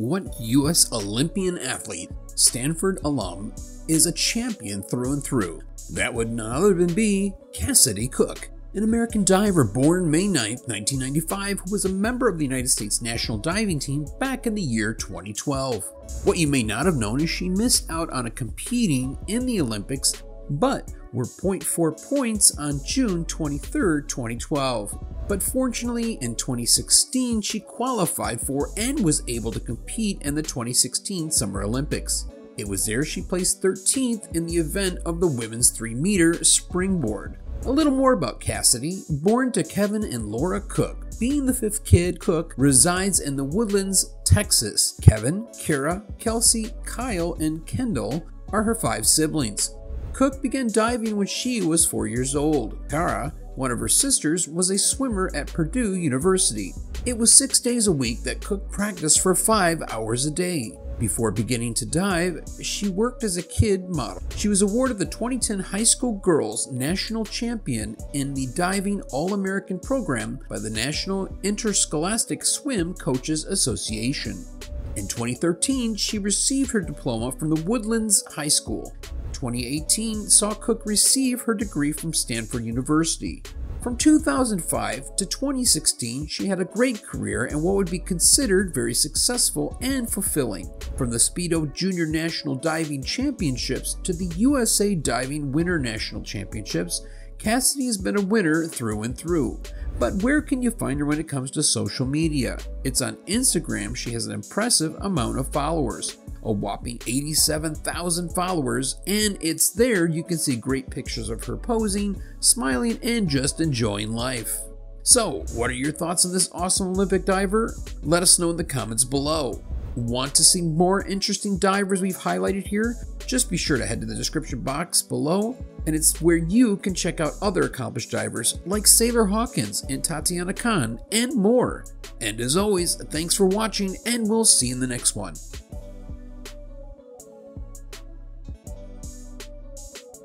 What U.S. Olympian athlete, Stanford alum, is a champion through and through? That would none other than be Kassidy Cook, an American diver born May 9, 1995, who was a member of the United States national diving team back in the year 2012. What you may not have known is she missed out on a competing in the Olympics, but were 0.4 points on June 23, 2012. But fortunately, in 2016, she qualified for and was able to compete in the 2016 Summer Olympics. It was there she placed 13th in the event of the women's 3 meter springboard. A little more about Kassidy. Born to Kevin and Laura Cook, being the fifth kid, Cook resides in the Woodlands, Texas. Kevin, Kara, Kelsey, Kyle, and Kendall are her five siblings. Cook began diving when she was four years old. Kara, one of her sisters, was a swimmer at Purdue University. It was six days a week that Cook practiced for five hours a day. Before beginning to dive, she worked as a kid model. She was awarded the 2010 High School Girls National Champion in the Diving All American program by the National Interscholastic Swim Coaches Association. In 2013, she received her diploma from the Woodlands High School. 2018 saw Cook receive her degree from Stanford University. From 2005 to 2016, she had a great career and what would be considered very successful and fulfilling. From the Speedo Junior National Diving Championships to the USA Diving Winter National Championships, Kassidy has been a winner through and through. But where can you find her when it comes to social media? It's on Instagram, she has an impressive amount of followers a whopping 87,000 followers, and it's there you can see great pictures of her posing, smiling, and just enjoying life. So, what are your thoughts on this awesome Olympic diver? Let us know in the comments below. Want to see more interesting divers we've highlighted here? Just be sure to head to the description box below, and it's where you can check out other accomplished divers like Sailor Hawkins and Tatiana Khan, and more. And as always, thanks for watching, and we'll see you in the next one.